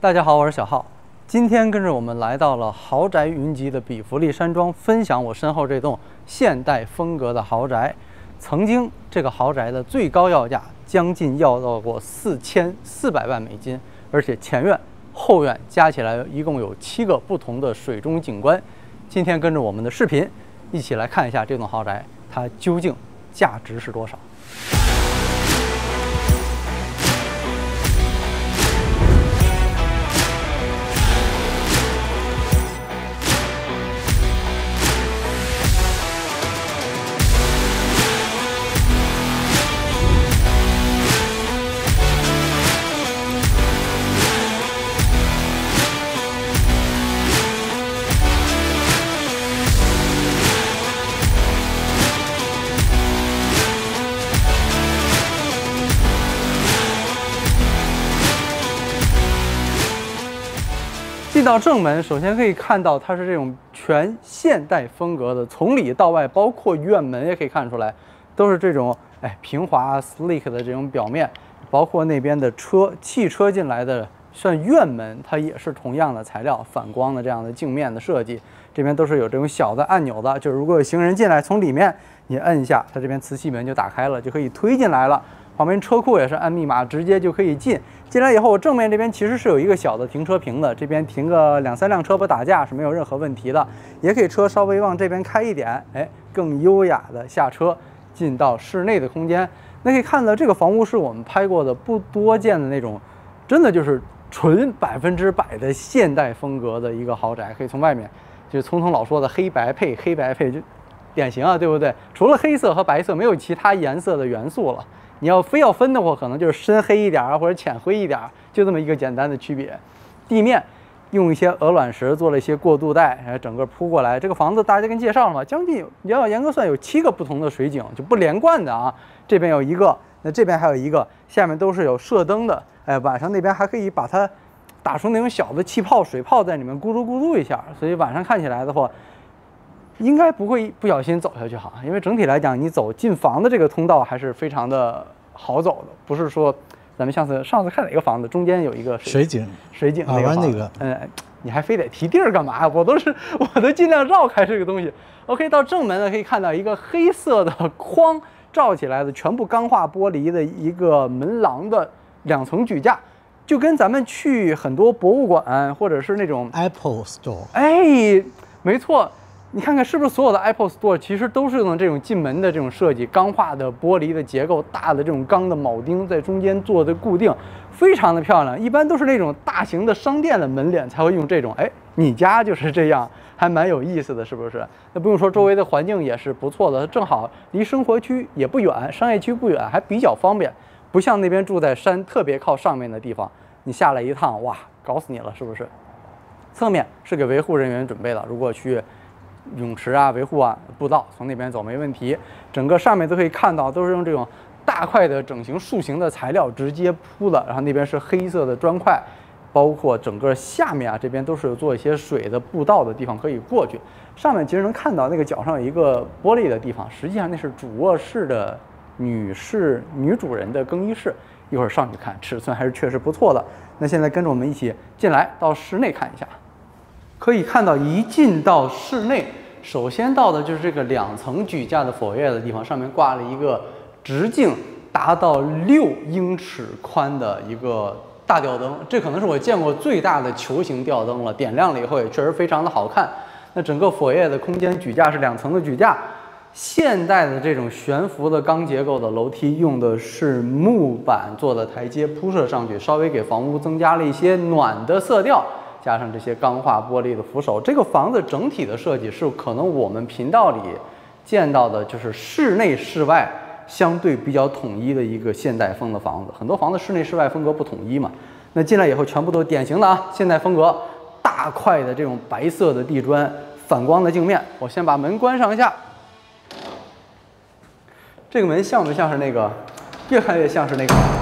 大家好，我是小浩。今天跟着我们来到了豪宅云集的比弗利山庄，分享我身后这栋现代风格的豪宅。曾经这个豪宅的最高要价将近要到过四千四百万美金，而且前院、后院加起来一共有七个不同的水中景观。今天跟着我们的视频，一起来看一下这栋豪宅，它究竟价值是多少。到正门，首先可以看到它是这种全现代风格的，从里到外，包括院门也可以看出来，都是这种哎平滑 sleek 的这种表面，包括那边的车汽车进来的算院门，它也是同样的材料，反光的这样的镜面的设计，这边都是有这种小的按钮的，就是如果有行人进来，从里面你摁一下，它这边磁吸门就打开了，就可以推进来了。旁边车库也是按密码直接就可以进。进来以后，我正面这边其实是有一个小的停车坪的，这边停个两三辆车不打架是没有任何问题的。也可以车稍微往这边开一点，哎，更优雅的下车进到室内的空间。那可以看到这个房屋是我们拍过的不多见的那种，真的就是纯百分之百的现代风格的一个豪宅。可以从外面，就是聪聪老说的黑白配，黑白配就典型啊，对不对？除了黑色和白色，没有其他颜色的元素了。你要非要分的话，可能就是深黑一点啊，或者浅灰一点，就这么一个简单的区别。地面用一些鹅卵石做了一些过渡带，然后整个铺过来。这个房子大家跟介绍了嘛，将近要严格算有七个不同的水井，就不连贯的啊。这边有一个，那这边还有一个，下面都是有射灯的。哎，晚上那边还可以把它打出那种小的气泡、水泡在里面咕噜咕噜一下，所以晚上看起来的话。应该不会不小心走下去哈，因为整体来讲，你走进房的这个通道还是非常的好走的，不是说咱们上次上次看哪个房子中间有一个水井，水井那个那个，嗯，你还非得提地儿干嘛呀？我都是 我都尽量绕开这个东西。OK，到正门呢，可以看到一个黑色的框罩起来的全部钢化玻璃的一个门廊的两层举架，就跟咱们去很多博物馆或者是那种 Apple Store，哎，没错。你看看是不是所有的 Apple Store 其实都是用这种进门的这种设计，钢化的玻璃的结构，大的这种钢的铆钉在中间做的固定，非常的漂亮。一般都是那种大型的商店的门脸才会用这种。哎，你家就是这样，还蛮有意思的，是不是？那不用说，周围的环境也是不错的，正好离生活区也不远，商业区不远，还比较方便。不像那边住在山特别靠上面的地方，你下来一趟，哇，搞死你了，是不是？侧面是给维护人员准备的，如果去。泳池啊，维护啊，步道从那边走没问题。整个上面都可以看到，都是用这种大块的整形塑形的材料直接铺的。然后那边是黑色的砖块，包括整个下面啊，这边都是做一些水的步道的地方可以过去。上面其实能看到那个脚上有一个玻璃的地方，实际上那是主卧室的女士女主人的更衣室。一会儿上去看，尺寸还是确实不错的。那现在跟着我们一起进来到室内看一下。可以看到，一进到室内，首先到的就是这个两层举架的佛爷的地方，上面挂了一个直径达到六英尺宽的一个大吊灯，这可能是我见过最大的球形吊灯了。点亮了以后也确实非常的好看。那整个佛爷的空间举架是两层的举架，现代的这种悬浮的钢结构的楼梯用的是木板做的台阶铺设上去，稍微给房屋增加了一些暖的色调。加上这些钢化玻璃的扶手，这个房子整体的设计是可能我们频道里见到的，就是室内室外相对比较统一的一个现代风的房子。很多房子室内室外风格不统一嘛，那进来以后全部都典型的啊现代风格，大块的这种白色的地砖，反光的镜面。我先把门关上一下，这个门像不像是那个？越看越像是那个。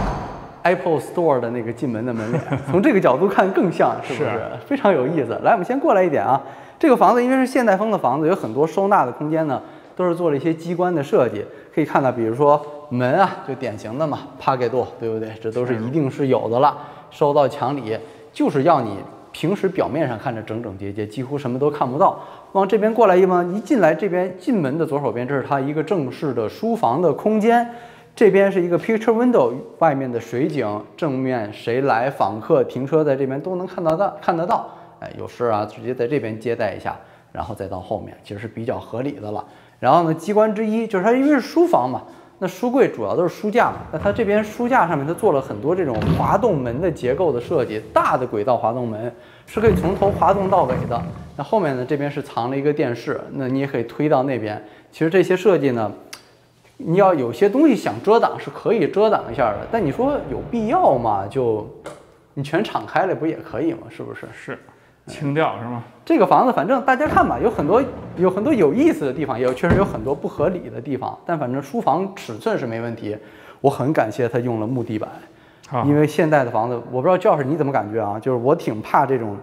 Apple Store 的那个进门的门脸，从这个角度看更像，是不是非常有意思？来，我们先过来一点啊。这个房子因为是现代风的房子，有很多收纳的空间呢，都是做了一些机关的设计。可以看到，比如说门啊，就典型的嘛，Pocket 对不对？这都是一定是有的了。收到墙里，就是要你平时表面上看着整整洁洁，几乎什么都看不到。往这边过来一望，一进来这边进门的左手边，这是它一个正式的书房的空间。这边是一个 picture window，外面的水景，正面谁来访客停车在这边都能看到的，看得到。哎，有事啊，直接在这边接待一下，然后再到后面，其实是比较合理的了。然后呢，机关之一就是它因为是书房嘛，那书柜主要都是书架嘛，那它这边书架上面它做了很多这种滑动门的结构的设计，大的轨道滑动门是可以从头滑动到尾的。那后面呢，这边是藏了一个电视，那你也可以推到那边。其实这些设计呢。你要有些东西想遮挡是可以遮挡一下的，但你说有必要吗？就你全敞开了不也可以吗？是不是？是，清掉是吗？这个房子反正大家看吧，有很多有很多有意思的地方，也确实有很多不合理的地方。但反正书房尺寸是没问题，我很感谢他用了木地板，因为现在的房子，我不知道教室你怎么感觉啊？就是我挺怕这种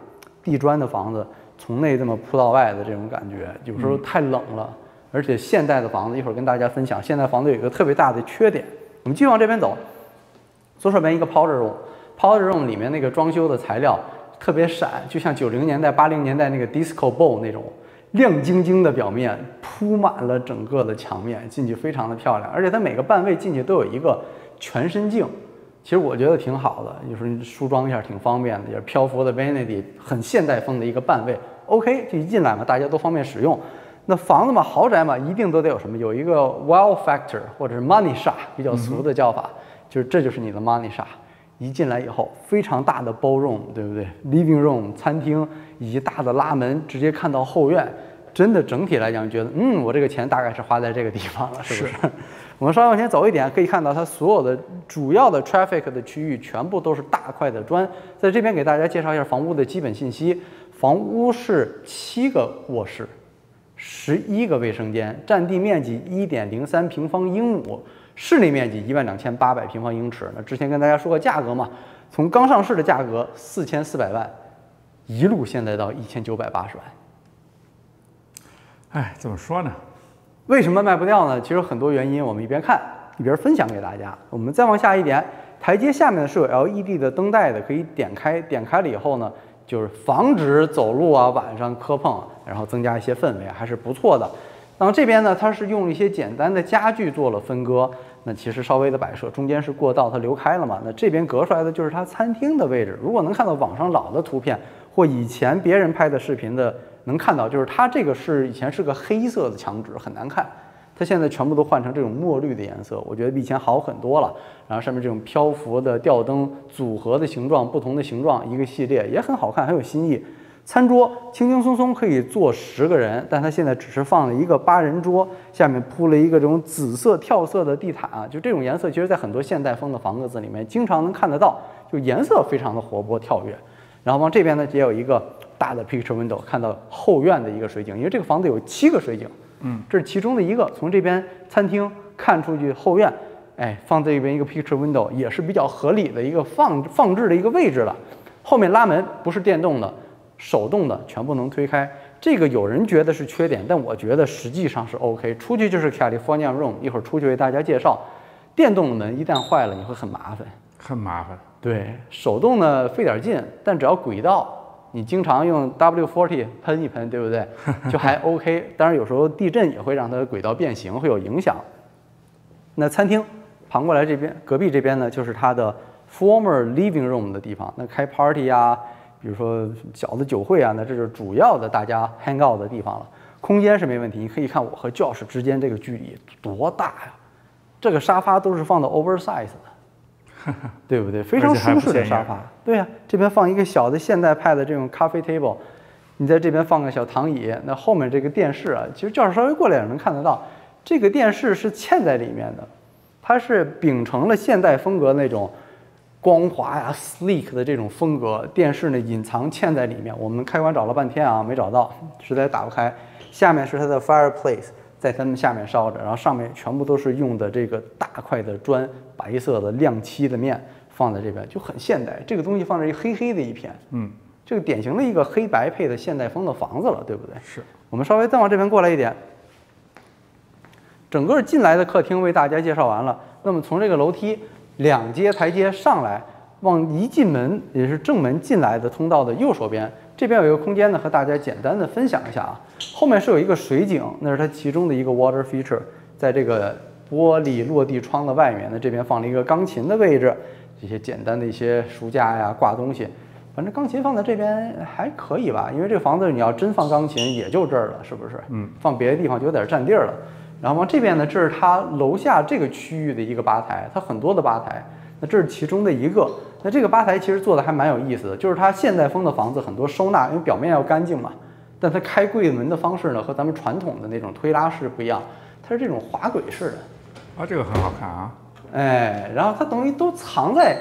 地砖的房子从内这么铺到外的这种感觉，有时候太冷了。而且现代的房子，一会儿跟大家分享。现代房子有一个特别大的缺点，我们继续往这边走。左手边一个 powder room，powder room 里面那个装修的材料特别闪，就像九零年代、八零年代那个 disco ball 那种亮晶晶的表面，铺满了整个的墙面，进去非常的漂亮。而且它每个半位进去都有一个全身镜，其实我觉得挺好的，有时候梳妆一下挺方便的，也是漂浮的 vanity，很现代风的一个半位。OK，这一进来嘛，大家都方便使用。那房子嘛，豪宅嘛，一定都得有什么？有一个 wow factor，或者是 money shot，比较俗的叫法，就是这就是你的 money shot。一进来以后，非常大的 ballroom，对不对？living room，餐厅以及大的拉门，直接看到后院，真的整体来讲，觉得嗯，我这个钱大概是花在这个地方了，是不是？我们稍微往前走一点，可以看到它所有的主要的 traffic 的区域全部都是大块的砖。在这边给大家介绍一下房屋的基本信息：房屋是七个卧室。十一个卫生间，占地面积一点零三平方英亩，室内面积一万两千八百平方英尺。那之前跟大家说过价格嘛，从刚上市的价格四千四百万，一路现在到一千九百八十万。哎，怎么说呢？为什么卖不掉呢？其实很多原因，我们一边看一边分享给大家。我们再往下一点，台阶下面是有 LED 的灯带的，可以点开，点开了以后呢。就是防止走路啊，晚上磕碰，然后增加一些氛围，还是不错的。然后这边呢，它是用一些简单的家具做了分割，那其实稍微的摆设，中间是过道，它留开了嘛。那这边隔出来的就是它餐厅的位置。如果能看到网上老的图片或以前别人拍的视频的，能看到就是它这个是以前是个黑色的墙纸，很难看。它现在全部都换成这种墨绿的颜色，我觉得比以前好很多了。然后上面这种漂浮的吊灯组合的形状，不同的形状一个系列也很好看，很有新意。餐桌轻轻松松可以坐十个人，但它现在只是放了一个八人桌，下面铺了一个这种紫色跳色的地毯啊，就这种颜色，其实在很多现代风的房子里面经常能看得到，就颜色非常的活泼跳跃。然后往这边呢也有一个大的 picture window，看到后院的一个水景，因为这个房子有七个水景。嗯，这是其中的一个。从这边餐厅看出去后院，哎，放这边一个 picture window 也是比较合理的一个放放置的一个位置了。后面拉门不是电动的，手动的，全部能推开。这个有人觉得是缺点，但我觉得实际上是 OK。出去就是 California Room，一会儿出去为大家介绍。电动的门一旦坏了，你会很麻烦，很麻烦。对，手动的费点劲，但只要轨道。你经常用 W40 喷一喷，对不对？就还 OK。当然有时候地震也会让它的轨道变形，会有影响。那餐厅旁过来这边，隔壁这边呢，就是它的 former living room 的地方。那开 party 啊，比如说小的酒会啊，那这是主要的大家 hang out 的地方了。空间是没问题，你可以看我和教室之间这个距离多大呀？这个沙发都是放的 oversize 的。对不对？非常舒适的沙发。对呀，这边放一个小的现代派的这种咖啡 table，你在这边放个小躺椅。那后面这个电视啊，其实教室稍微过来也能看得到，这个电视是嵌在里面的，它是秉承了现代风格那种光滑呀、sleek 的这种风格。电视呢隐藏嵌在里面，我们开关找了半天啊，没找到，实在打不开。下面是它的 fireplace。在他们下面烧着，然后上面全部都是用的这个大块的砖，白色的亮漆的面放在这边就很现代。这个东西放着一黑黑的一片，嗯，这个典型的一个黑白配的现代风的房子了，对不对？是我们稍微再往这边过来一点，整个进来的客厅为大家介绍完了。那么从这个楼梯两阶台阶上来，往一进门也是正门进来的通道的右手边，这边有一个空间呢，和大家简单的分享一下啊。后面是有一个水井，那是它其中的一个 water feature，在这个玻璃落地窗的外面呢，这边放了一个钢琴的位置，这些简单的一些书架呀、挂东西。反正钢琴放在这边还可以吧，因为这个房子你要真放钢琴也就这儿了，是不是？嗯，放别的地方就有点占地儿了。然后往这边呢，这是它楼下这个区域的一个吧台，它很多的吧台，那这是其中的一个。那这个吧台其实做的还蛮有意思的，就是它现代风的房子很多收纳，因为表面要干净嘛，但它开柜门的方式呢和咱们传统的那种推拉式不一样，它是这种滑轨式的。啊，这个很好看啊。哎，然后它等于都藏在，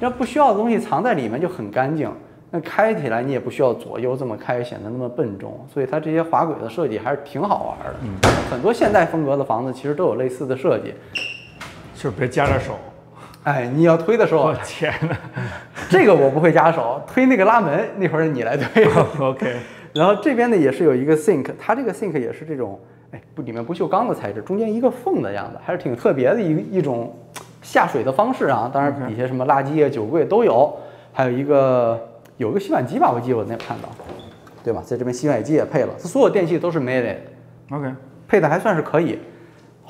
要不需要的东西藏在里面就很干净。那开起来你也不需要左右这么开，显得那么笨重。所以它这些滑轨的设计还是挺好玩的。嗯，很多现代风格的房子其实都有类似的设计。就是别夹着手。哎，你要推的时候，我天哪，这个我不会夹手，推那个拉门那会儿你来推。OK，然后这边呢也是有一个 sink，它这个 sink 也是这种，哎，不里面不锈钢的材质，中间一个缝的样子，还是挺特别的一一种下水的方式啊。当然 OK 底下什么垃圾啊、酒柜都有，还有一个有一个洗碗机吧，我记得我那看到，对吧？在这边洗碗机也配了，它所有电器都是 made it，OK，配的还算是可以。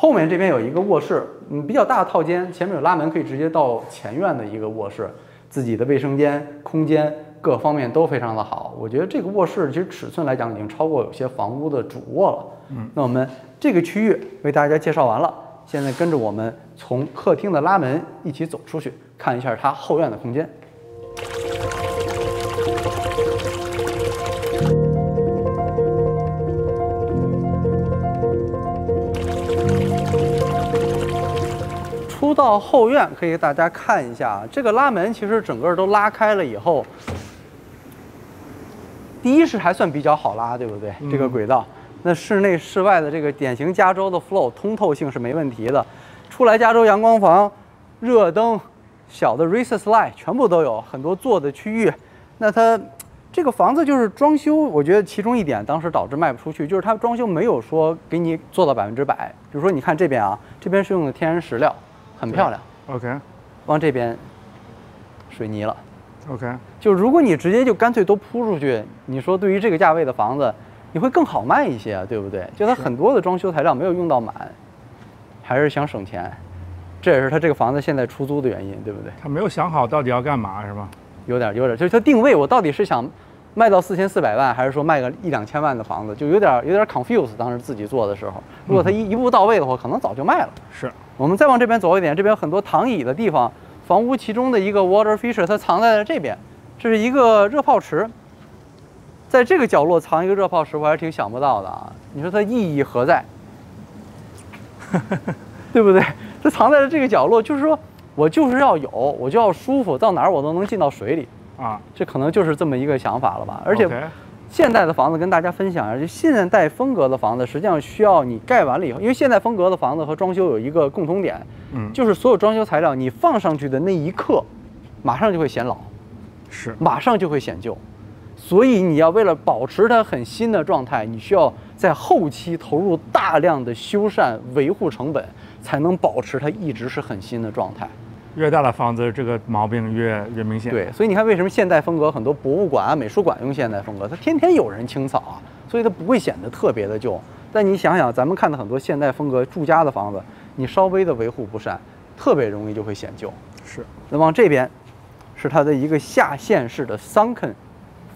后面这边有一个卧室，嗯，比较大的套间，前面有拉门，可以直接到前院的一个卧室，自己的卫生间、空间各方面都非常的好。我觉得这个卧室其实尺寸来讲已经超过有些房屋的主卧了。嗯，那我们这个区域为大家介绍完了，现在跟着我们从客厅的拉门一起走出去，看一下它后院的空间。出到后院，可以给大家看一下啊，这个拉门其实整个都拉开了以后，第一是还算比较好拉，对不对？这个轨道，那室内室外的这个典型加州的 flow 通透性是没问题的。出来加州阳光房，热灯，小的 recess light 全部都有，很多坐的区域。那它这个房子就是装修，我觉得其中一点当时导致卖不出去，就是它装修没有说给你做到百分之百。比如说你看这边啊，这边是用的天然石料，很漂亮。OK，往这边水泥了。OK，就如果你直接就干脆都铺出去，你说对于这个价位的房子，你会更好卖一些啊，对不对？就它很多的装修材料没有用到满，还是想省钱，这也是他这个房子现在出租的原因，对不对？他没有想好到底要干嘛是吧？有点有点，就是他定位，我到底是想卖到四千四百万，还是说卖个一两千万的房子，就有点有点 confuse。当时自己做的时候，如果他一一步到位的话，可能早就卖了。是我们再往这边走一点，这边有很多躺椅的地方。房屋其中的一个 water feature 它藏在了这边，这是一个热泡池。在这个角落藏一个热泡池，我还是挺想不到的啊！你说它意义何在？对不对？它藏在了这个角落，就是说我就是要有，我就要舒服，到哪儿我都能进到水里。啊，这可能就是这么一个想法了吧？而且现代的房子跟大家分享一下，就现代风格的房子，实际上需要你盖完了以后，因为现代风格的房子和装修有一个共通点，嗯。就是所有装修材料你放上去的那一刻，马上就会显老，是。马上就会显旧，所以你要为了保持它很新的状态，你需要在后期投入大量的修缮维护成本，才能保持它一直是很新的状态。越大的房子这个毛病越越明显。对，所以你看，为什么现代风格很多博物馆啊、美术馆用现代风格，它天天有人清扫啊，所以它不会显得特别的旧。但你想想，咱们看的很多现代风格住家的房子，你稍微的维护不善，特别容易就会显旧。是那往这边是它的一个下陷式的 sunken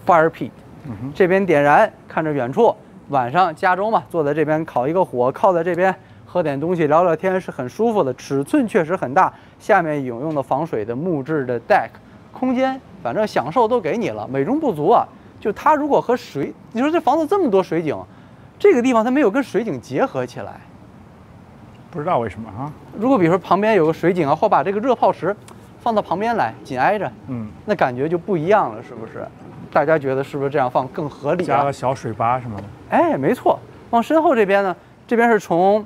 fire pit，嗯这边点燃，看着远处，晚上加州嘛，坐在这边烤一个火，靠在这边喝点东西，聊聊天是很舒服的。尺寸确实很大，下面有用的防水的木质的 deck，空间反正享受都给你了，美中不足啊。就它如果和水，你说这房子这么多水井，这个地方它没有跟水井结合起来。不知道为什么啊。如果比如说旁边有个水井啊，或把这个热泡池放到旁边来，紧挨着，嗯，那感觉就不一样了，是不是？大家觉得是不是这样放更合理啊加个？小水吧什么的。哎，没错。往身后这边呢，这边是从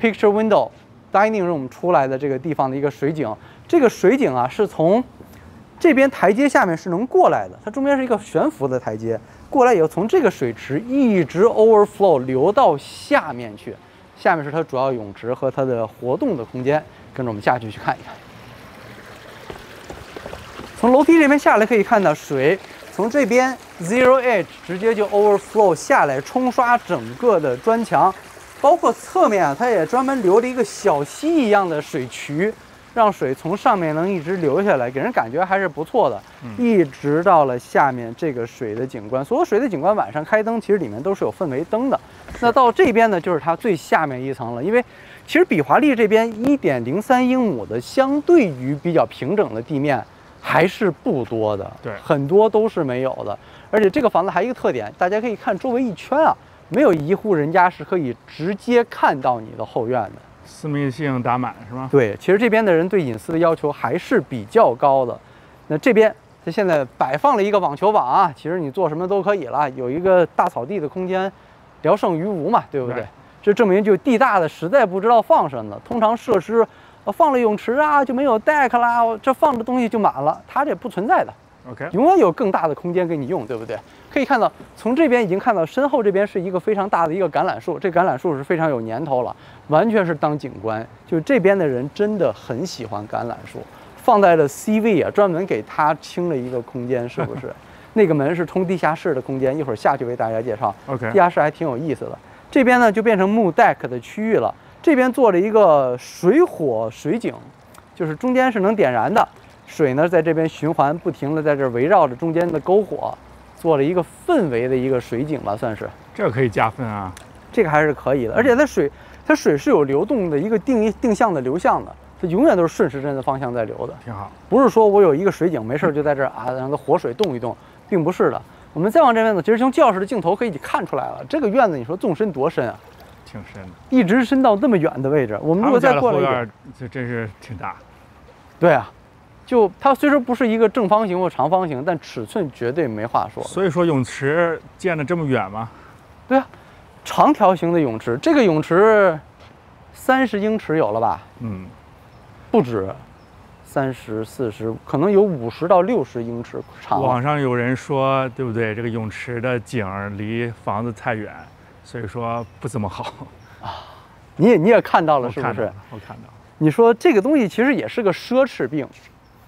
picture window dining room 出来的这个地方的一个水井。这个水井啊，是从这边台阶下面是能过来的，它中间是一个悬浮的台阶，过来以后从这个水池一直 overflow 流到下面去，下面是它主要泳池和它的活动的空间。跟着我们下去去看一看。从楼梯这边下来可以看到水从这边 zero edge 直接就 overflow 下来，冲刷整个的砖墙，包括侧面啊，它也专门留了一个小溪一样的水渠，让水从上面能一直流下来，给人感觉还是不错的。一直到了下面这个水的景观，所有水的景观晚上开灯，其实里面都是有氛围灯的。那到这边呢，就是它最下面一层了，因为其实比华利这边一点零三英亩的，相对于比较平整的地面。还是不多的，对，很多都是没有的。而且这个房子还有一个特点，大家可以看周围一圈啊，没有一户人家是可以直接看到你的后院的，私密性打满是吗？对，其实这边的人对隐私的要求还是比较高的。那这边它现在摆放了一个网球网啊，其实你做什么都可以了，有一个大草地的空间，聊胜于无嘛，对不对？这证明就地大的实在不知道放什么，通常设施。啊，放了泳池啊，就没有 deck 啦，这放的东西就满了，它这不存在的，OK，永远有更大的空间给你用，对不对？可以看到，从这边已经看到身后这边是一个非常大的一个橄榄树，这橄榄树是非常有年头了，完全是当景观，就这边的人真的很喜欢橄榄树，放在了 C 位啊，专门给它清了一个空间，是不是？那个门是通地下室的空间，一会儿下去为大家介绍，OK，地下室还挺有意思的。这边呢就变成木 deck 的区域了。这边做了一个水火水井，就是中间是能点燃的，水呢在这边循环不停的在这围绕着中间的篝火，做了一个氛围的一个水景吧，算是。这个可以加分啊，这个还是可以的，而且它水它水是有流动的一个定义定向的流向的，它永远都是顺时针的方向在流的，挺好。不是说我有一个水井没事就在这儿啊让它活水动一动，并不是的。我们再往这边走，其实从教室的镜头可以看出来了，这个院子你说纵深多深啊？挺深的，一直深到那么远的位置。我们如果再过来一点，这真是挺大。对啊，就它虽说不是一个正方形或长方形，但尺寸绝对没话说。所以说泳池建的这么远吗？对啊，长条形的泳池，这个泳池三十英尺有了吧？嗯，不止，三十四十，可能有五十到六十英尺长。网上有人说，对不对？这个泳池的景离房子太远。所以说不怎么好啊，你也你也看到了是不是？我看到。你说这个东西其实也是个奢侈病，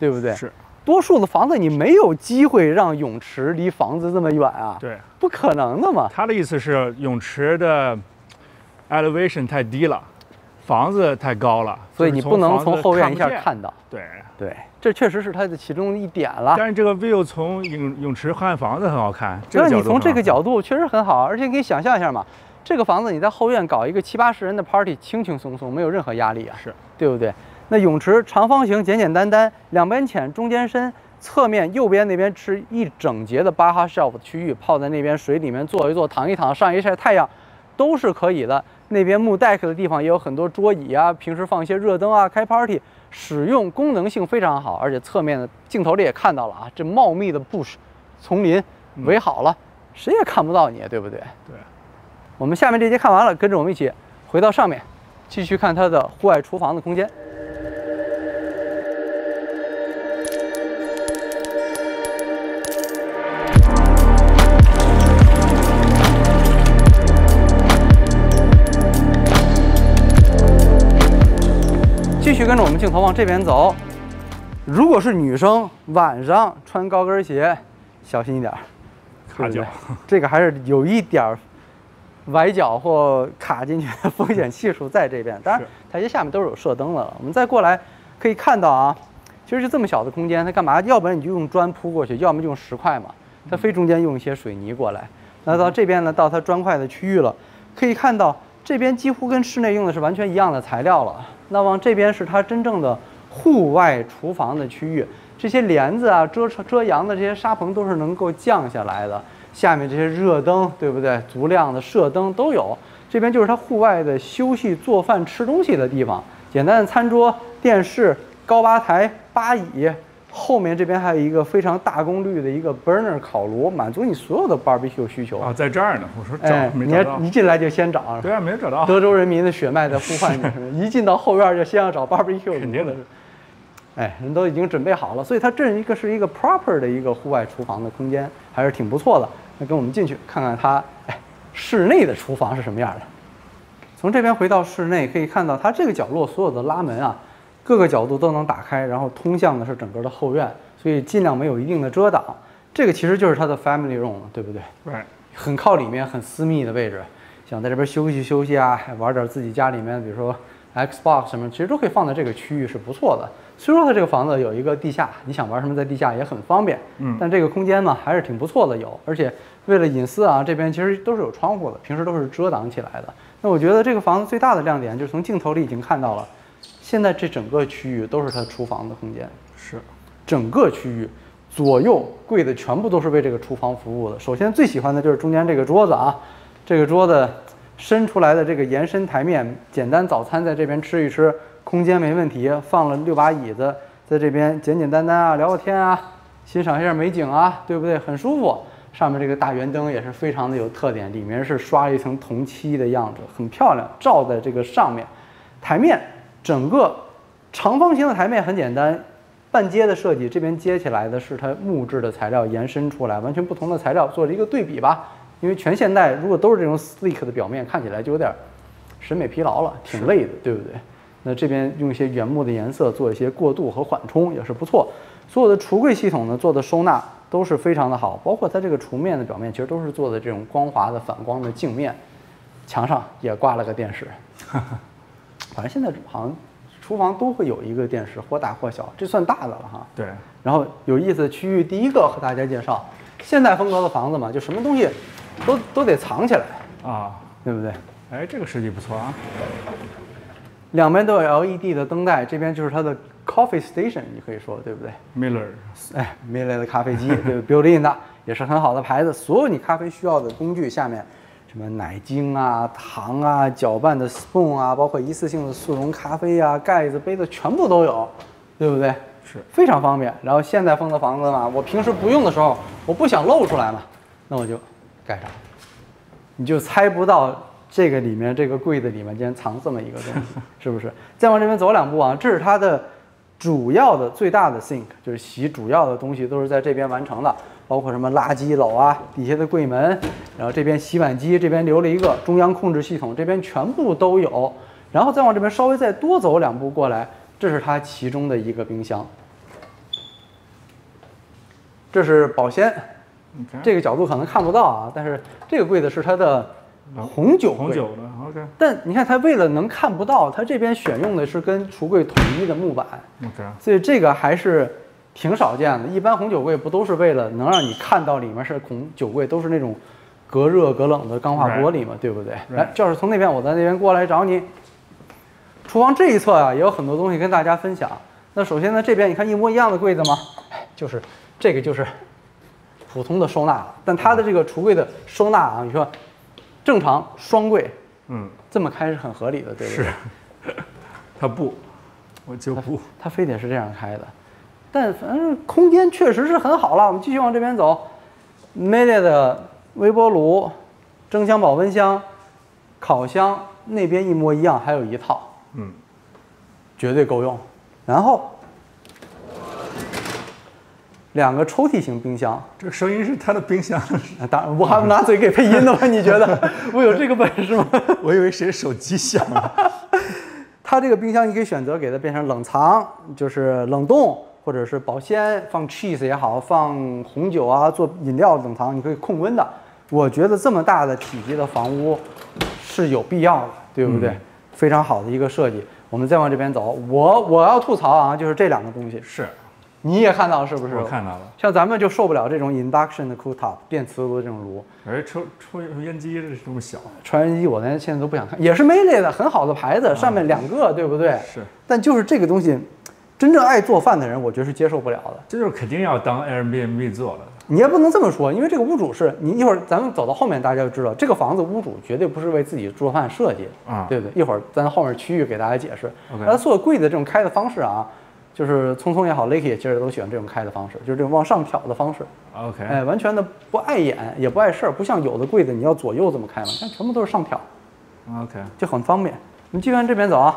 对不对？是。多数的房子你没有机会让泳池离房子这么远啊。对。不可能的嘛。他的意思是泳池的 elevation 太低了，房子太高了，所以你不能从后院一下看到。对对，这确实是它的其中一点了。但是这个 view 从泳泳池看房子很好看。那你从这个角度确实很好，而且你可以想象一下嘛，这个房子你在后院搞一个七八十人的 party，轻轻松松，没有任何压力啊，是对不对？那泳池长方形，简简单单，两边浅，中间深，侧面右边那边是一整节的巴哈 shelf 区域，泡在那边水里面坐一坐，躺一躺，晒一晒太阳，都是可以的。那边木 deck 的地方也有很多桌椅啊，平时放一些热灯啊，开 party。使用功能性非常好，而且侧面的镜头里也看到了啊，这茂密的 bush 丛林围好了，谁也看不到你，对不对？对。我们下面这节看完了，跟着我们一起回到上面，继续看它的户外厨房的空间。跟着我们镜头往这边走。如果是女生，晚上穿高跟鞋，小心一点，卡脚。这个还是有一点儿崴脚或卡进去的风险系数在这边。当然，台阶下面都是有射灯的了。我们再过来可以看到啊，其实就这么小的空间，它干嘛？要不然你就用砖铺过去，要么就用石块嘛。它非中间用一些水泥过来。那到这边呢，到它砖块的区域了，可以看到这边几乎跟室内用的是完全一样的材料了。那往这边是它真正的户外厨房的区域，这些帘子啊、遮遮阳的这些纱棚都是能够降下来的。下面这些热灯，对不对？足量的射灯都有。这边就是它户外的休息、做饭、吃东西的地方，简单的餐桌、电视、高吧台、吧椅。后面这边还有一个非常大功率的一个 burner 烤炉，满足你所有的 barbecue 需求啊，在这儿呢。我说找没找到，一进来就先找。对啊，没找到。德州人民的血脉在呼唤你，一进到后院就先要找 barbecue。肯定的。哎，人都已经准备好了，所以它这一个是一个 proper 的一个户外厨房的空间，还是挺不错的。那跟我们进去看看它，哎，室内的厨房是什么样的？从这边回到室内，可以看到它这个角落所有的拉门啊。各个角度都能打开，然后通向的是整个的后院，所以尽量没有一定的遮挡。这个其实就是它的 family room，对不对？对，很靠里面，很私密的位置，想在这边休息休息啊，玩点自己家里面，比如说 Xbox 什么，其实都可以放在这个区域，是不错的。虽说它这个房子有一个地下，你想玩什么在地下也很方便，嗯但这个空间嘛还是挺不错的有，而且为了隐私啊，这边其实都是有窗户的，平时都是遮挡起来的。那我觉得这个房子最大的亮点就是从镜头里已经看到了，现在这整个区域都是它厨房的空间，是，整个区域左右柜子全部都是为这个厨房服务的。首先最喜欢的就是中间这个桌子啊，这个桌子伸出来的这个延伸台面，简单早餐在这边吃一吃，空间没问题，放了六把椅子在这边简简单单啊聊个天啊，欣赏一下美景啊，对不对？很舒服。上面这个大圆灯也是非常的有特点，里面是刷了一层铜漆的样子，很漂亮，照在这个上面。台面整个长方形的台面很简单，半接的设计，这边接起来的是它木质的材料延伸出来，完全不同的材料做了一个对比吧。因为全现代如果都是这种 sleek 的表面，看起来就有点审美疲劳了，挺累的，对不对？那这边用一些原木的颜色做一些过渡和缓冲也是不错。所有的橱柜系统呢做的收纳都是非常的好，包括它这个厨面的表面其实都是做的这种光滑的反光的镜面，墙上也挂了个电视。反正现在好像厨房都会有一个电视，或大或小，这算大的了哈。对，然后有意思的区域，第一个和大家介绍，现代风格的房子嘛，就什么东西都都得藏起来，啊，对不对？哎，这个设计不错啊，两边都有 LED 的灯带，这边就是它的 coffee station，你可以说对不对？？Miller，哎，Miller 的咖啡机，对 b u i l d i n 的，也是很好的牌子。所有你咖啡需要的工具，下面什么奶精啊、糖啊、搅拌的 spoon 啊，包括一次性的速溶咖啡啊、盖子、杯子，全部都有，对不对？是非常方便。然后现代风的房子嘛，我平时不用的时候，我不想露出来嘛，那我就盖上，你就猜不到这个里面这个柜子里面竟然藏这么一个东西，是不是？再往这边走两步啊，这是它的主要的最大的 sink，就是洗主要的东西都是在这边完成的，包括什么垃圾篓啊，底下的柜门，然后这边洗碗机这边留了一个中央控制系统，这边全部都有。然后再往这边稍微再多走两步过来，这是它其中的一个冰箱，这是保鲜，这个角度可能看不到啊，但是这个柜子是它的红酒柜。红酒的，OK。但你看，它为了能看不到，它这边选用的是跟橱柜统一的木板，OK，所以这个还是挺少见的。一般红酒柜不都是为了能让你看到里面是红酒柜，都是那种隔热隔冷的钢化玻璃嘛，对不对？来，教室从那边，我在那边过来找你。厨房这一侧啊，也有很多东西跟大家分享。那首先呢，这边你看一模一样的柜子吗？哎 就是这个就是普通的收纳了，但它的这个橱柜的收纳啊，你说正常双柜嗯，这么开是很合理的，对不对？是，它不，我就不，它非得是这样开的，但反正空间确实是很好了。我们继续往这边走 m e l e 的微波炉、蒸箱、保温箱、烤箱那边一模一样，还有一套，嗯，绝对够用。然后两个抽屉型冰箱，这个声音是它的冰箱，啊当然我还拿嘴给配音的吗？你觉得 我有这个本事吗？我以为谁手机响了，它这个冰箱你可以选择给它变成冷藏，就是冷冻，或者是保鲜，放 cheese 也好，放红酒啊，做饮料冷藏，你可以控温的。我觉得这么大的体积的房屋是有必要的，对不对？嗯非常好的一个设计。我们再往这边走，我我要吐槽啊，就是这两个东西，是你也看到是不是？我看到了，像咱们就受不了这种 induction 的 cooktop 电磁炉的这种炉，而且抽抽烟机这这么小，抽烟机我连现在都不想看，也是 Melee 的很好的牌子，上面两个，对不对？是，但就是这个东西，真正爱做饭的人，我觉得是接受不了的。这就是肯定要当 Airbnb 做的，你也不能这么说，因为这个屋主是你一会儿咱们走到后面，大家就知道这个房子屋主绝对不是为自己做饭设计的，啊对不对？一会儿咱后面区域给大家解释。他做柜子这种开的方式啊，就是聪聪也好，Lakey 也其实都喜欢这种开的方式，就是这种往上挑的方式，，OK，哎，完全的不碍眼也不碍事儿，不像有的柜子你要左右这么开嘛，但全部都是上挑。OK，就很方便。你们继续往这边走啊，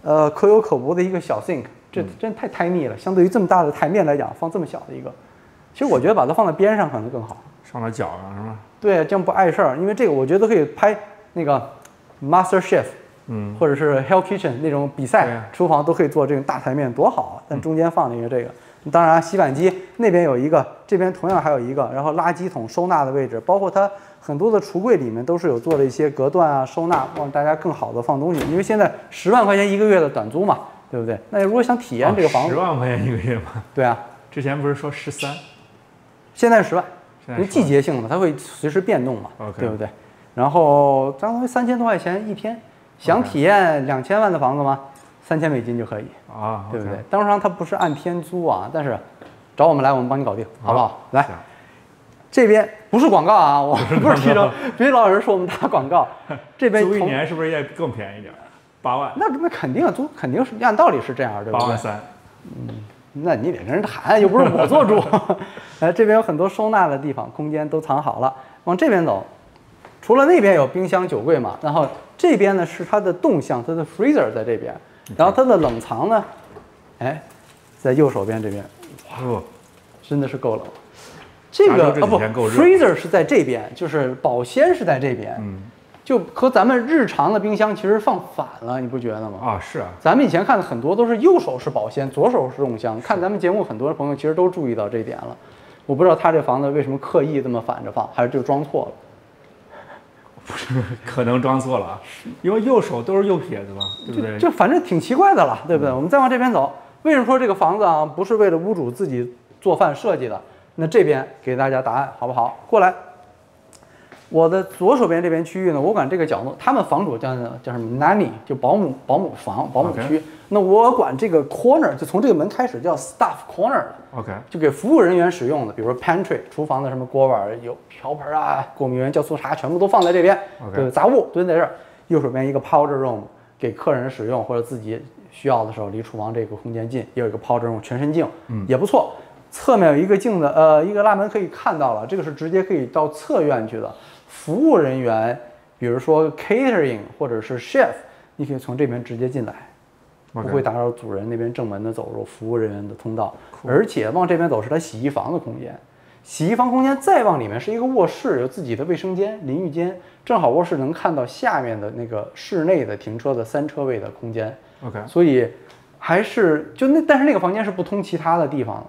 呃，可有可无的一个小 sink，这真太 tiny 了，相对于这么大的台面来讲，放这么小的一个，其实我觉得把它放在边上可能更好。上到脚上是吧？对，这样不碍事儿，因为这个我觉得可以拍那个 Master Chef 嗯，或者是 Hell Kitchen 那种比赛啊厨房都可以做这种大台面，多好啊！但中间放了一个这个，当然洗碗机那边有一个，这边同样还有一个，然后垃圾桶收纳的位置，包括它很多的橱柜里面都是有做了一些隔断啊收纳，让大家更好的放东西。因为现在十万块钱一个月的短租嘛，对不对？那如果想体验这个房子，十万块钱一个月吗？对啊，之前不是说十三？现在是十万，现在10因为季节性的嘛，它会随时变动嘛对不对？然后张东三千多块钱一天，想体验两千万的房子吗？三千美金就可以。啊，对不对？当然它不是按天租啊，但是找我们来，我们帮你搞定，好不好？来，这边不是广告啊，我不是提成，别老有人说我们打广告。这边租一年是不是也更便宜点儿？八万，那那肯定啊，租肯定是按道理是这样，对不对？八万三。那你得跟人谈，又不是我做主。哎，这边有很多收纳的地方，空间都藏好了。往这边走，除了那边有冰箱、酒柜嘛，然后这边呢是它的动向，它的 freezer 在这边，然后它的冷藏呢，哎，在右手边这边，哦，真的是够冷。这个啊不，freezer 是在这边，就是保鲜是在这边，嗯就和咱们日常的冰箱其实放反了，你不觉得吗？啊，是啊，咱们以前看的很多都是右手是保鲜，左手是冻箱。看咱们节目，很多朋友其实都注意到这一点了。我不知道他这房子为什么刻意这么反着放，还是就装错了。不是可能装错了啊，因为右手都是右撇子嘛，对不对？就反正挺奇怪的了，对不对？我们再往这边走，为什么说这个房子啊不是为了屋主自己做饭设计的？那这边给大家答案好不好？过来，我的左手边这边区域呢，我管这个角落，他们房主叫叫什么 nanny，就保姆保姆房保姆区。那我管这个 corner，就从这个门开始叫 staff corner。OK，就给服务人员使用的，比如说 pantry 厨房的什么锅碗有瓢盆啊、过敏原酵素茶，全部都放在这边 OK 对，杂物蹲在这儿。右手边一个 powder room 给客人使用或者自己需要的时候，离厨房这个空间近，也有一个 powder room 全身镜，嗯，也不错。侧面有一个镜子，呃，一个拉门可以看到了，这个是直接可以到侧院去的。服务人员，比如说 catering 或者是 chef，你可以从这边直接进来。不会打扰主人那边正门的走入，服务人员的通道。而且往这边走是他洗衣房的空间，洗衣房空间再往里面是一个卧室，有自己的卫生间、淋浴间，正好卧室能看到下面的那个室内的停车的三车位的空间。OK，所以还是就那，但是那个房间是不通其他的地方的，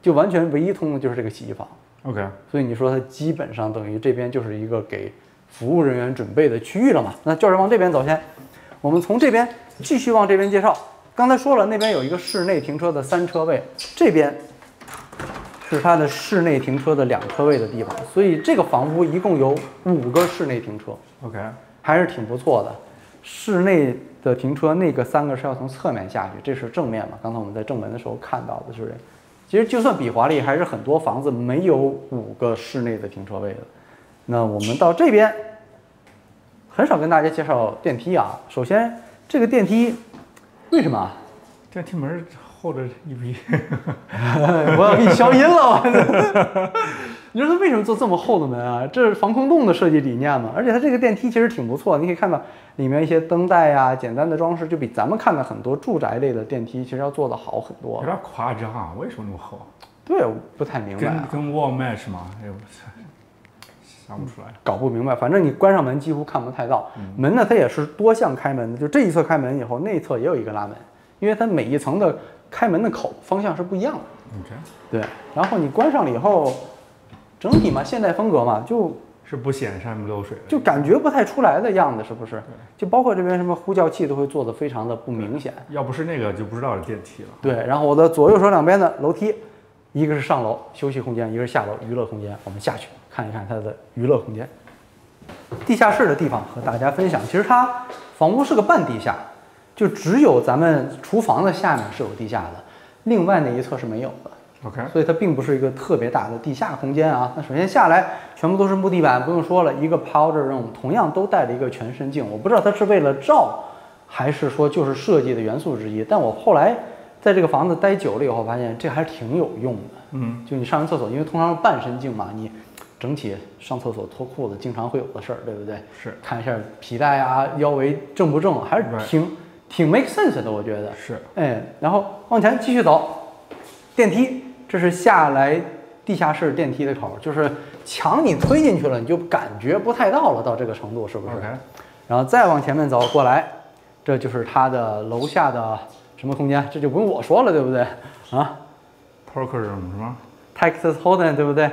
就完全唯一通的就是这个洗衣房。OK，所以你说它基本上等于这边就是一个给服务人员准备的区域了嘛？那就是往这边走先，我们从这边继续往这边介绍。刚才说了，那边有一个室内停车的三车位，这边是它的室内停车的两车位的地方，所以这个房屋一共有五个室内停车，OK，还是挺不错的。室内的停车那个三个是要从侧面下去，这是正面嘛？刚才我们在正门的时候看到的就是，其实就算比华丽，还是很多房子没有五个室内的停车位的。那我们到这边，很少跟大家介绍电梯啊。首先，这个电梯为什么啊？电梯门厚着一逼，我要给你消音了，我。你说它为什么做这么厚的门啊？这是防空洞的设计理念嘛？而且它这个电梯其实挺不错，你可以看到里面一些灯带呀、简单的装饰，就比咱们看的很多住宅类的电梯其实要做的好很多有。点夸张啊，为什么那么厚？对，我不太明白、啊，跟跟 wall match 吗？哎呦，想不出来。搞不明白。反正你关上门几乎看不太到。门呢，它也是多项开门的，就这一侧开门以后，那一侧也有一个拉门，因为它每一层的开门的口方向是不一样的。OK，对，然后你关上了以后，整体嘛，现代风格嘛，就是不显山不漏水的。就感觉不太出来的样子，是不是？就包括这边什么呼叫器都会做的非常的不明显。要不是那个，就不知道是电梯了。对，然后我的左右手两边的楼梯，一个是上楼休息空间，一个是下楼娱乐空间。我们下去看一看它的娱乐空间。地下室的地方和大家分享，其实它房屋是个半地下，就只有咱们厨房的下面是有地下的，另外那一侧是没有的。OK，所以它并不是一个特别大的地下空间啊。那首先下来全部都是木地板，不用说了，一个 powder room 同样都带了一个全身镜。我不知道它是为了照，还是说就是设计的元素之一。但我后来在这个房子待久了以后，发现这还是挺有用的。嗯，就你上完厕所，因为通常是半身镜嘛，你整体上厕所脱裤子经常会有的事儿，对不对？是看一下皮带啊、腰围正不正，还是挺挺 make sense 的，我觉得。是哎，然后往前继续走，电梯，这是下来地下室电梯的口儿，就是墙你推进去了，你就感觉不太到了，到这个程度是不是然后再往前面走过来，这就是它的楼下的什么空间，这就不用我说了，对不对？啊 poker room 是吗？，Texas Hold'em 对不对？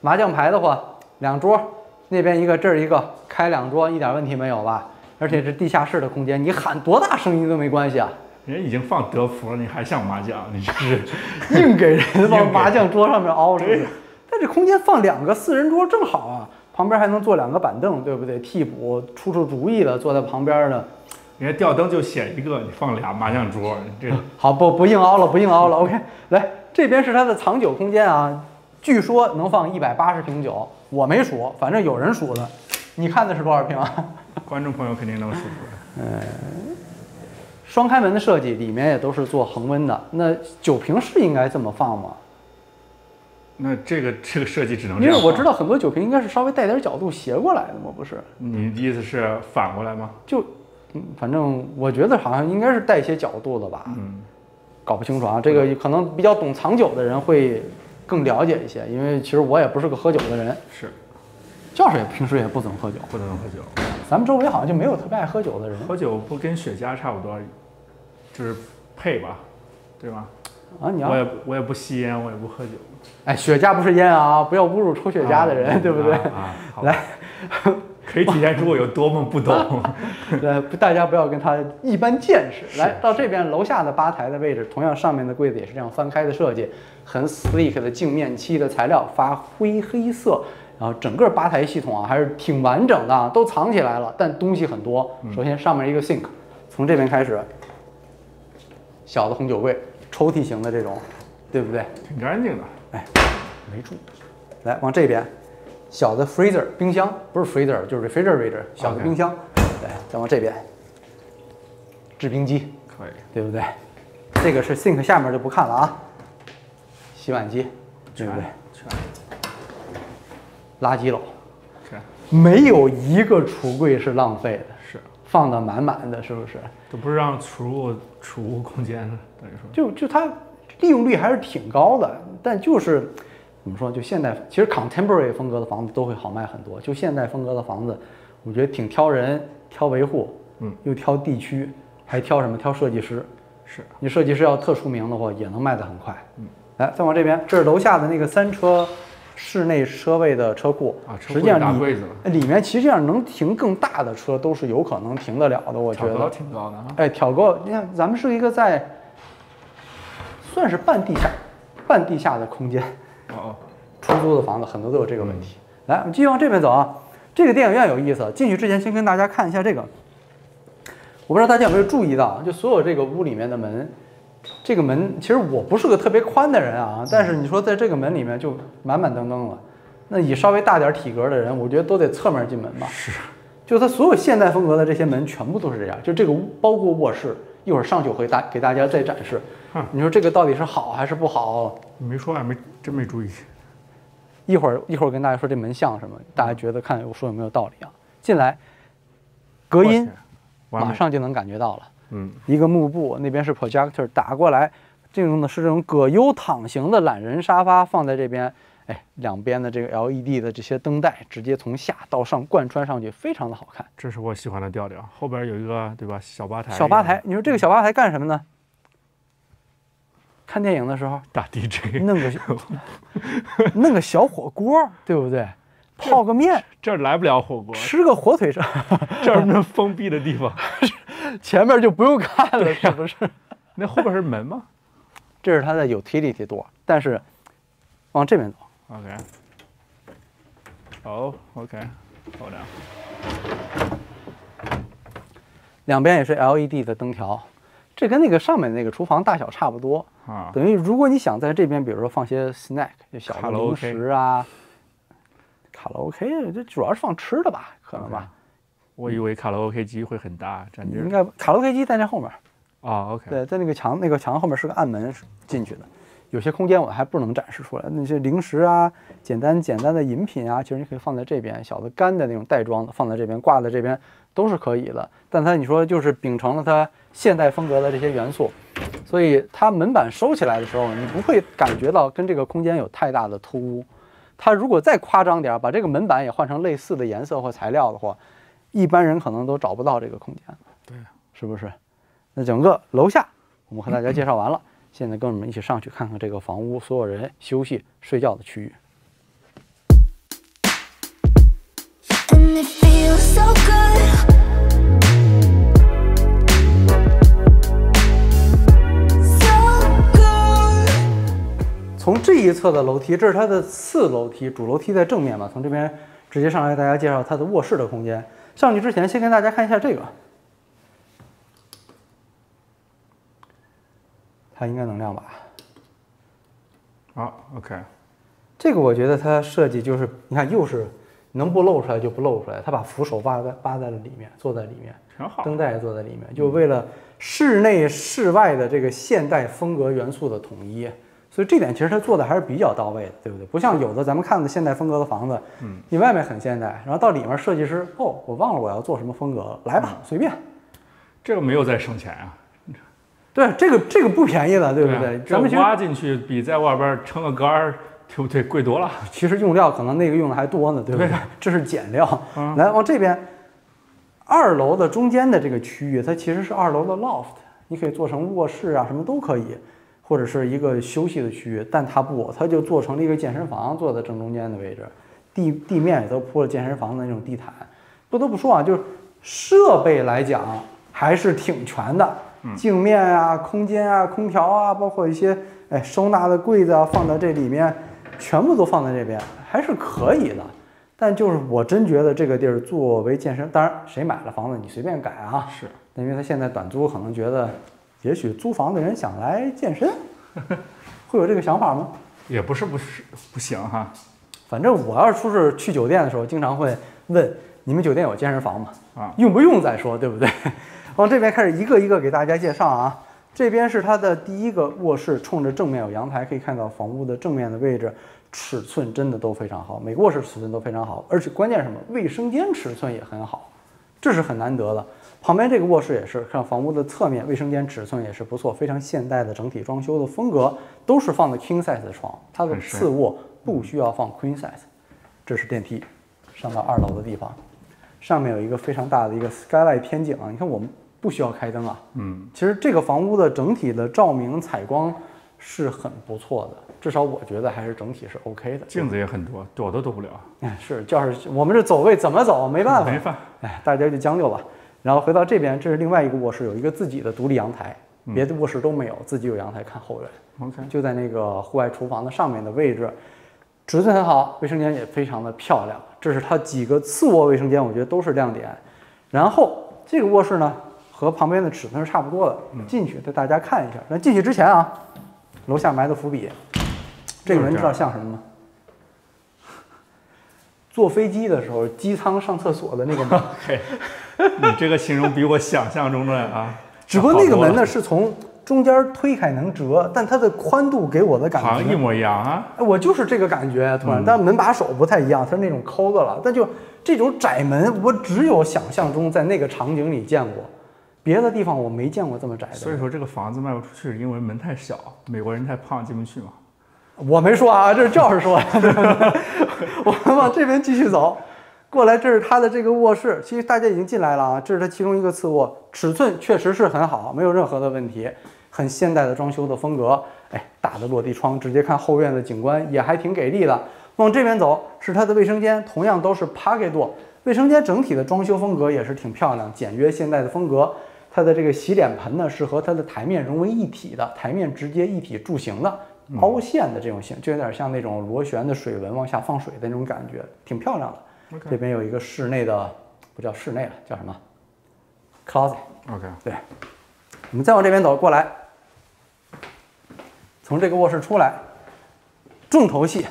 麻将牌的话，两桌，那边一个，这儿一个，开两桌一点问题没有吧？而且是地下室的空间，你喊多大声音都没关系啊，人家已经放德芙了，你还像麻将？你这是硬给人硬往麻将桌上面凹，是不是对？但这空间放两个四人桌正好啊，旁边还能坐两个板凳，对不对？替补出出主意了，坐在旁边的。人家吊灯就写一个，你放俩麻将桌，这个 好，不不硬凹了，不硬凹了。OK，来，这边是它的藏酒空间啊，据说能放一百八十瓶酒，我没数，反正有人数了。你看的是多少瓶啊？观众朋友肯定能数出来。双开门的设计，里面也都是做恒温的。那酒瓶是应该这么放吗？那这个这个设计只能这样因为我知道很多酒瓶应该是稍微带点角度斜过来的嘛，不是？你的意思是反过来吗？就，嗯，反正我觉得好像应该是带一些角度的吧。嗯，搞不清楚啊，这个可能比较懂藏酒的人会更了解一些，因为其实我也不是个喝酒的人，是教授也平时也不怎么喝酒。不怎么喝酒。咱们周围好像就没有特别爱喝酒的人喝酒不跟雪茄差不多，就是配吧，对吧？啊。你要我也我也不吸烟，我也不喝酒。哎，雪茄不是烟啊，不要侮辱抽雪茄的人，啊对不对？啊，啊好吧 可以体现出我有多么不懂。对，大家不要跟他一般见识。来到这边楼下的吧台的位置，同样上面的柜子也是这样翻开的设计，很 sleek 的镜面漆的材料，发灰黑色。然后整个吧台系统啊还是挺完整的啊，都藏起来了，但东西很多。首先上面一个 sink，从这边开始，小的红酒柜，抽屉型的这种，对不对？挺干净的。哎没住。来，往这边，小的 freezer 冰箱，不是 freezer 就是 refrigerator 小的冰箱。来，再往这边，制冰机，可以，对不对？这个是 sink 下面就不看了啊。洗碗机，对不对？全垃圾篓，全没有一个橱柜是浪费的，是，放的满满的，是不是？这不是让储物储物空间呢？等于说，就就它利用率还是挺高的，但就是怎么说，就现代其实 contemporary 风格的房子都会好卖很多，就现代风格的房子，我觉得挺挑人、挑维护，嗯，又挑地区，还挑什么？挑设计师。是你设计师要特出名的话，也能卖得很快。嗯，来再往这边，这是楼下的那个三车室内车位的车库啊车库实际上里里面其实上能停更大的车都是有可能停得了的，我觉挑高得。挺高的啊。哎，挑高，你看咱们是一个在算是半地下、半地下的空间，哦出租的房子很多都有这个问题。来，我们继续往这边走啊。这个电影院有意思，进去之前先跟大家看一下这个。我不知道大家有没有注意到，就所有这个屋里面的门，这个门其实我不是个特别宽的人啊，但是你说在这个门里面就满满登登了。那以稍微大点体格的人，我觉得都得侧面进门吧。是，就它所有现代风格的这些门全部都是这样，就这个屋包括卧室，一会儿上去我会大给大家再展示哼。你说这个到底是好还是不好？你没说，还没真没注意。一会儿一会儿跟大家说这门像什么，大家觉得看我说有没有道理啊？进来，隔音马上就能感觉到了。嗯，一个幕布，那边是 projector 打过来，这种呢是这种葛优躺型的懒人沙发放在这边，哎，两边的这个 LED 的这些灯带直接从下到上贯穿上去，非常的好看。这是我喜欢的调调。后边有一个对吧？小吧台。小吧台，，你说这个小吧台干什么呢？看电影的时候打 DJ，弄个弄个小火锅，对不对？泡个面，这儿来不了火锅，吃个火腿肠，这儿那封闭的地方。前面就不用看了，是不是？那后边是门吗这是它的 utility door，但是往这边走，？OK。哦，OK，好的。两边也是 LED 的灯条，这跟那个上面那个厨房大小差不多。啊，等于如果你想在这边，比如说放些 snack，就小零食啊，卡拉 OK，这主要是放吃的吧，可能吧。我以为卡拉 OK 机会很大，占地儿。应该卡拉 OK 机在那后面，啊，OK。对，在那个墙那个墙后面是个暗门进去的，有些空间我还不能展示出来，那些零食啊、简单简单的饮品啊，其实你可以放在这边，小的干的那种袋装的放在这边，挂在这边都是可以的。但它你说就是秉承了它现代风格的这些元素，所以它门板收起来的时候，你不会感觉到跟这个空间有太大的突兀。它如果再夸张点儿，把这个门板也换成类似的颜色或材料的话，一般人可能都找不到这个空间。对是不是？那整个楼下我们和大家介绍完了，现在跟我们一起上去看看这个房屋所有人休息睡觉的区域。And it feels so good. So good. 从这一侧的楼梯，这是它的次楼梯，主楼梯在正面嘛，从这边直接上来，给大家介绍它的卧室的空间。上去之前，先跟大家看一下这个，它应该能亮吧？好，OK，这个我觉得它设计就是，你看又是能不露出来就不露出来，它把扶手扒在扒在了里面，坐在里面，挺好。灯带也坐在里面，就为了室内室外的这个现代风格元素的统一。所以这点其实他做的还是比较到位的，对不对？不像有的咱们看的现代风格的房子，嗯，你外面很现代，然后到里面设计师，哦，我忘了我要做什么风格了，来吧，随便。这个没有在省钱啊，对，这个这个不便宜了，对不啊对？这咱们挖进去比在外边撑个杆儿，对不对？贵多了。其实用料可能那个用的还多呢，对不对？对这是减料。嗯来，往这边，二楼的中间的这个区域，它其实是二楼的 loft，你可以做成卧室啊，什么都可以，或者是一个休息的区域。但它不，它就做成了一个健身房，坐在正中间的位置，地地面也都铺了健身房的那种地毯。不得不说啊，就是设备来讲还是挺全的，镜面啊、空间啊、空调啊，包括一些哎收纳的柜子啊，放在这里面，全部都放在这边，还是可以的。但就是我真觉得这个地儿作为健身，当然谁买了房子你随便改啊，是，因为他现在短租，可能觉得也许租房的人想来健身，会有这个想法吗？也不是不是不行哈。反正我要是出去去酒店的时候，经常会问你们酒店有健身房吗？啊用不用再说，对不对？往这边开始一个一个给大家介绍啊。这边是它的第一个卧室，冲着正面有阳台，可以看到房屋的正面的位置，尺寸真的都非常好，每个卧室尺寸都非常好，而且关键是什么？卫生间尺寸也很好，这是很难得的。旁边这个卧室也是，看房屋的侧面，卫生间尺寸也是不错，非常现代的整体装修的风格，都是放的 king size 的床，它的次卧不需要放 queen size。这是电梯，上到二楼的地方，上面有一个非常大的一个 skylight 天井啊，你看我们不需要开灯啊，嗯，其实这个房屋的整体的照明采光是很不错的，至少我觉得还是整体是 OK 的。镜子也很多，躲都躲不了。哎，是，就是我们这走位怎么走没办法，没办法。哎，大家就将就吧。然后回到这边，这是另外一个卧室，有一个自己的独立阳台，别的卧室都没有，自己有阳台看后院，OK，就在那个户外厨房的上面的位置，尺寸很好，卫生间也非常的漂亮。这是它几个次卧卫生间，我觉得都是亮点。然后这个卧室呢，和旁边的尺寸是差不多的，进去带大家看一下。那进去之前啊，楼下埋的伏笔，这个人知道像什么吗？坐飞机的时候，机舱上厕所的那个门。嘿，你这个形容比我想象中的啊，只不过那个门呢是从中间推开能折，但它的宽度给我的感觉，好像一模一样啊。哎我就是这个感觉。突然，嗯但门把手不太一样，它是那种抠的了。但就这种窄门，我只有想象中在那个场景里见过，别的地方我没见过这么窄的。所以说这个房子卖不出去，因为门太小，美国人太胖进不去嘛。我没说啊，这是教授说 我们往这边继续走，过来，这是他的这个卧室。其实大家已经进来了啊，这是他其中一个次卧，尺寸确实是很好，没有任何的问题，很现代的装修的风格。哎，大的落地窗，直接看后院的景观也还挺给力的。往这边走是它的卫生间，同样都是 pocket door。卫生间整体的装修风格也是挺漂亮，简约现代的风格。它的这个洗脸盆呢，是和它的台面融为一体的，台面直接一体柱形的，凹陷的这种形，就有点像那种螺旋的水纹往下放水的那种感觉，挺漂亮的。这边有一个室内的，不叫室内了，叫什么？closet。OK，对，我们再往这边走过来，从这个卧室出来，重头戏，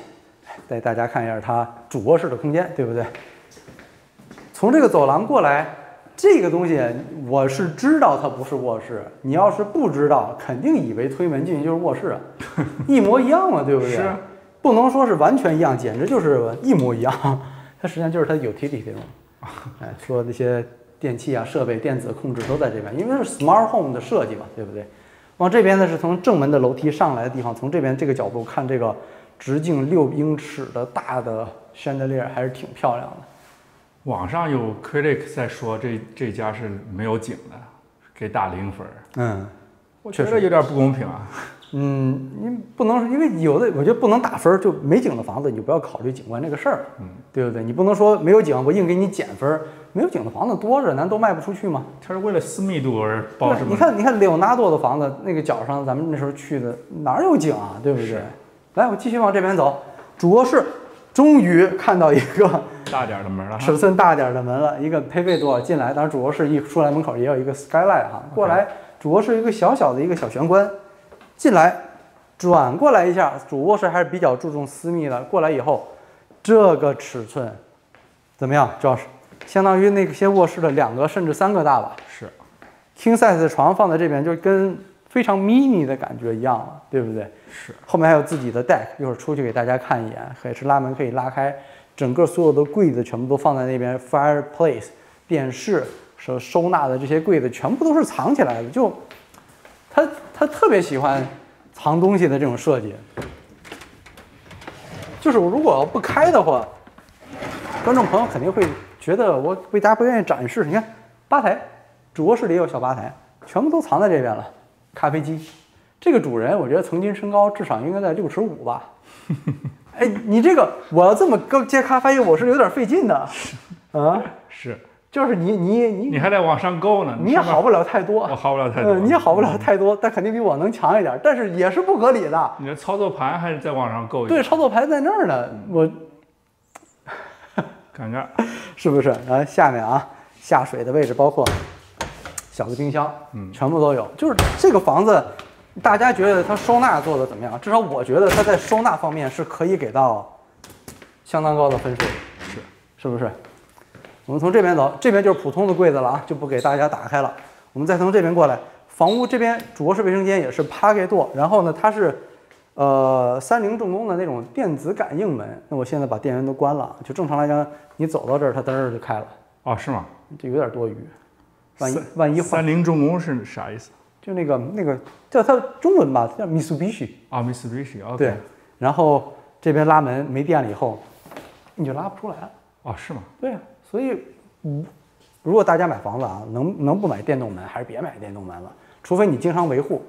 带大家看一下它主卧室的空间，对不对？从这个走廊过来，这个东西我是知道它不是卧室，你要是不知道，肯定以为推门进去就是卧室啊，一模一样嘛，对不对？是不能说是完全一样，简直就是一模一样。它实际上就是它 utility room，哎，说那些电器啊、设备、电子控制都在这边，因为是 smart home 的设计嘛，对不对？往这边呢是从正门的楼梯上来的地方，从这边这个角度看这个直径六英尺的大的 chandelier 还是挺漂亮的。网上有 critic 在说这这家是没有景的，给打零分，嗯我觉得有点不公平啊。嗯，你不能因为有的我觉得不能打分儿，就没景的房子你就不要考虑景观这个事儿，嗯，对不对？你不能说没有景我硬给你减分儿，没有景的房子多着，难都卖不出去吗？它是为了私密度而包对什么？你看你看里奥纳多的房子那个角上，咱们那时候去的哪儿有景啊，对不对？来，我继续往这边走，主卧室终于看到一个大点的门了尺寸大点的门了，一个配备多进来，当然主卧室一出来门口也有一个 skylight 哈，过来主卧室一个小小的一个小玄关，进来转过来一下，主卧室还是比较注重私密的，过来以后这个尺寸怎么样？Josh，相当于那些卧室的两个甚至三个大吧。是，，king size 的床放在这边就跟非常 mini 的感觉一样了，对不对？是，后面还有自己的 deck，一会儿出去给大家看一眼，也是拉门可以拉开，整个所有的柜子全部都放在那边，fireplace、电视、收收纳的这些柜子全部都是藏起来的，就他他特别喜欢藏东西的这种设计。就是我如果要不开的话，观众朋友肯定会觉得我为大家不愿意展示。你看吧台，主卧室里也有小吧台，全部都藏在这边了。咖啡机，这个主人我觉得曾经身高至少应该在六尺五吧。哎，你这个我要这么高接咖啡，我是有点费劲的。啊，是，就是你你你你还得往上够呢。你也好不了太多，我好不了太多。嗯，你也好不了太多，但肯定比我能强一点，但是也是不合理的。你的操作盘还是再往上够一对，操作盘在那儿呢，我 尴尬。是不是？然后下面啊，下水的位置包括小的冰箱，嗯全部都有。就是这个房子，大家觉得它收纳做的怎么样？至少我觉得它在收纳方面是可以给到相当高的分数，是，是不是？我们从这边走，这边就是普通的柜子了啊，就不给大家打开了。我们再从这边过来，房屋这边主卧室卫生间也是 pocket door，然后呢，它是呃三菱重工的那种电子感应门。那我现在把电源都关了，就正常来讲，你走到这儿，它噔儿就开了。哦，是吗？这有点多余，万一万一换三菱重工是啥意思？就那个那个叫它中文吧，叫 Mitsubishi，啊，Mitsubishi。OK。对。然后这边拉门没电了以后，你就拉不出来了。哦，是吗？对呀、所以嗯，如果大家买房子啊，能能不买电动门还是别买电动门了，除非你经常维护。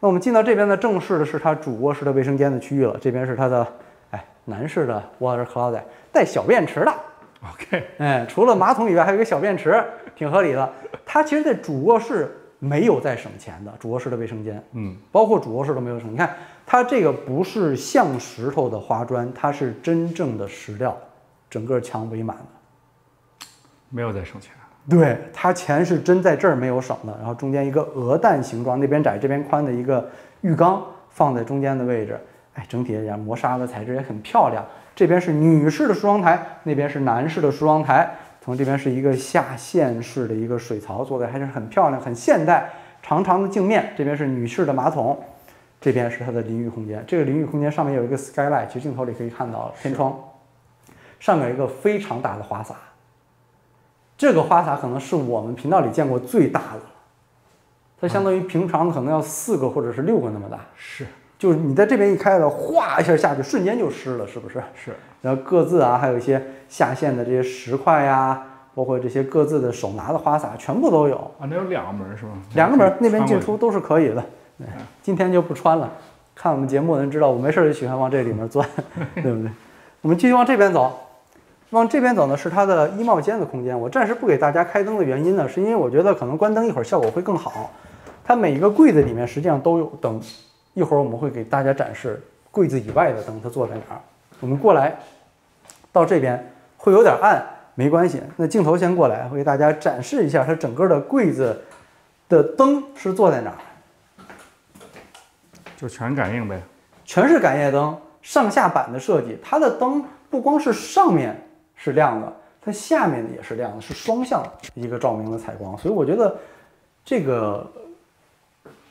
那我们进到这边的正式的是它主卧室的卫生间的区域了，这边是它的哎男士的 water closet 带小便池的。OK。哎，除了马桶以外，还有一个小便池，挺合理的。它其实，在主卧室没有在省钱的，主卧室的卫生间，嗯，包括主卧室都没有省。你看，它这个不是像石头的花砖，它是真正的石料，整个墙围满的。没有在省钱。对，它钱是真在这儿没有省的。然后中间一个鹅蛋形状，那边窄这边宽的一个浴缸放在中间的位置，哎，整体来讲磨砂的材质也很漂亮。这边是女士的梳妆台，那边是男士的梳妆台。从这边是一个下陷式的一个水槽，做的还是很漂亮、很现代，长长的镜面。这边是女士的马桶，这边是它的淋浴空间。这个淋浴空间上面有一个 skylight，其实镜头里可以看到天窗，上面有一个非常大的花洒。这个花洒可能是我们频道里见过最大的，它相当于平常可能要四个或者是六个那么大。是就是你在这边一开了，哗一下下去，瞬间就湿了，是不是？是。然后各自啊，还有一些下线的这些石块呀，包括这些各自的手拿的花洒，全部都有。啊，那有两个门是吧？两个门那边进出都是可以的。对今天就不穿了。看我们节目的人知道，我没事儿就喜欢往这里面钻，对不对？我们继续往这边走，往这边走呢是它的衣帽间的空间。我暂时不给大家开灯的原因呢，是因为我觉得可能关灯一会儿效果会更好。它每一个柜子里面实际上都有灯，一会儿我们会给大家展示柜子以外的灯它坐在哪儿。我们过来到这边会有点暗，没关系。那镜头先过来，我给大家展示一下它整个的柜子的灯是坐在哪儿。就全感应呗。全是感应灯，上下板的设计，它的灯不光是上面是亮的，它下面的也是亮的，是双向一个照明的采光，所以我觉得这个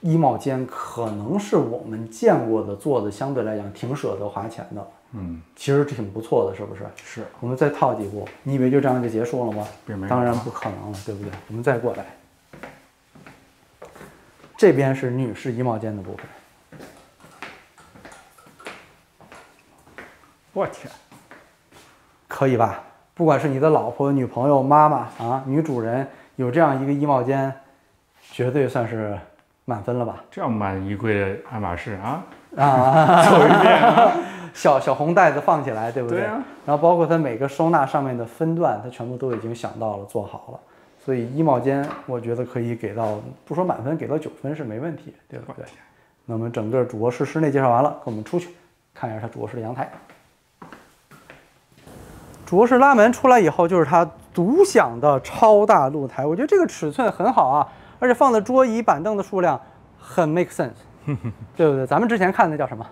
衣帽间可能是我们见过的做的相对来讲挺舍得花钱的，嗯，其实挺不错的，是不是？是。我们再套几步，你以为就这样就结束了吗并没？有当然不可能了，对不对？我们再过来，这边是女士衣帽间的部分。我天，可以吧？不管是你的老婆、女朋友、妈妈啊，女主人有这样一个衣帽间，绝对算是满分了吧？这样满衣柜的爱马仕啊，啊，走一遍啊，小小红袋子放起来，对不对？对啊然后包括它每个收纳上面的分段，它全部都已经想到了，做好了。所以衣帽间，我觉得可以给到，不说满分，给到九分是没问题，对不对？那我们整个主卧室室内介绍完了，跟我们出去看一下它主卧室的阳台。主卧室拉门出来以后，就是它独享的超大露台，我觉得这个尺寸很好啊，而且放的桌椅板凳的数量很 make sense，对不对？咱们之前看的叫什么？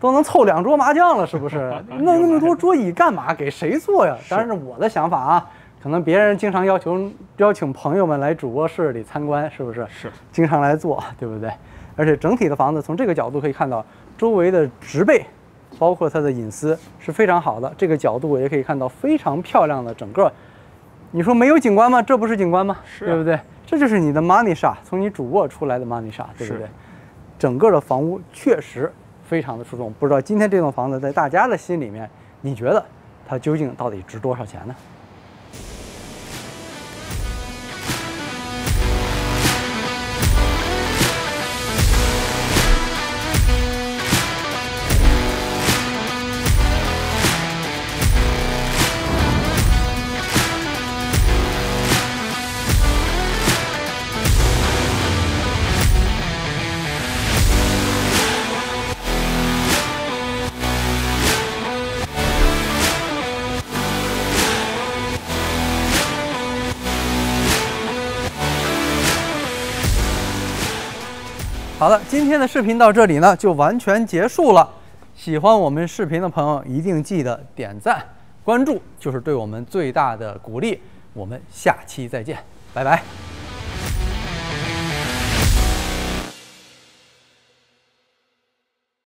都能凑两桌麻将了，是不是？弄那么多桌椅干嘛？给谁坐呀？当然是我的想法啊，可能别人经常要求邀请朋友们来主卧室里参观，是不是？是经常来坐，对不对？而且整体的房子从这个角度可以看到，周围的植被，包括它的隐私是非常好的。这个角度也可以看到非常漂亮的整个。你说没有景观吗？这不是景观吗？是啊对不对？这就是你的 money shot，从你主卧出来的 money shot，对不对？整个的房屋确实非常的出众。不知道今天这栋房子在大家的心里面，你觉得它究竟到底值多少钱呢？好了，今天的视频到这里呢就完全结束了。喜欢我们视频的朋友一定记得点赞、关注，就是对我们最大的鼓励。我们下期再见，拜拜。